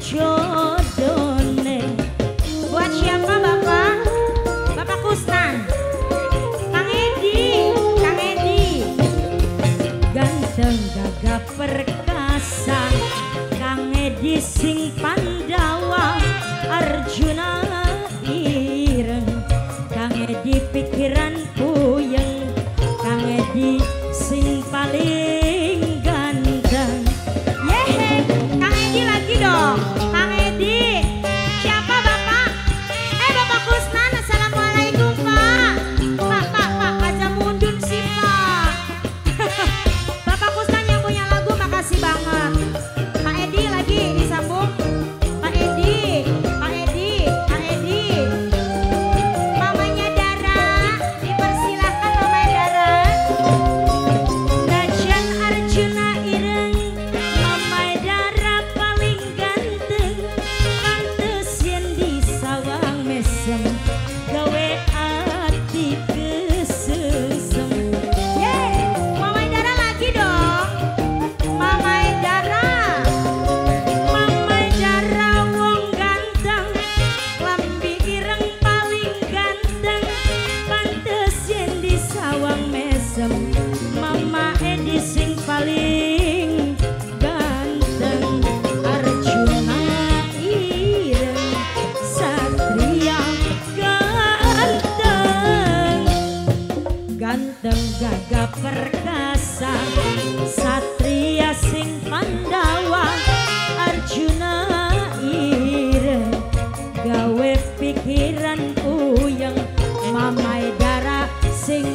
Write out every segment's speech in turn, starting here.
jodone Buat siapa Bapak? Bapak Kusnan Kang Edi Kang Edi. Ganteng gagah perkasa. Kang Edi sing ganteng gagap perkasa satria sing pandawa arjuna ire, gawe pikiranku yang mamai darah sing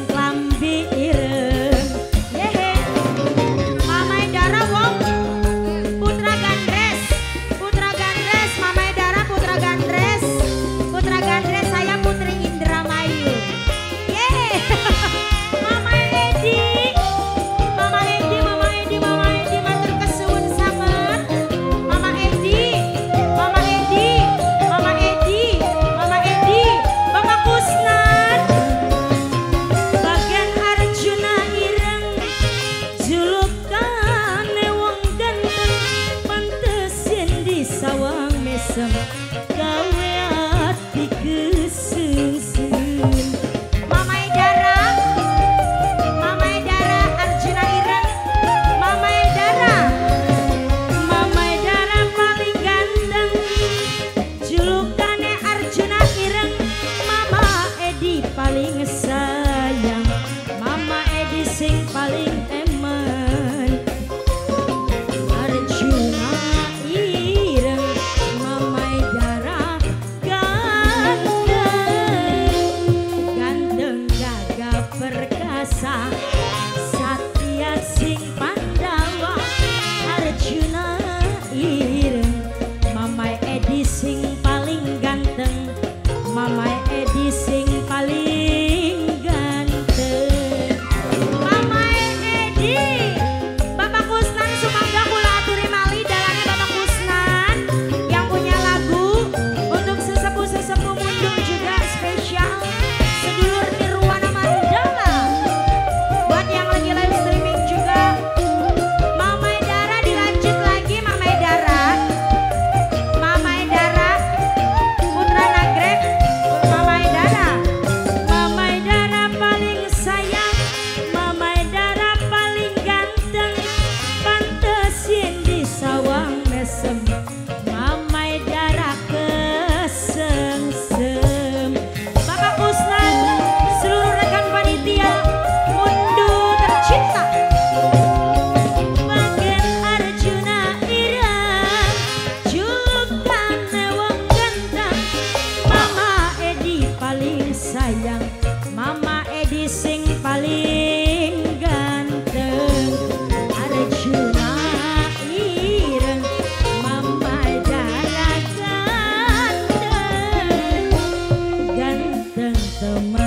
You. chamar.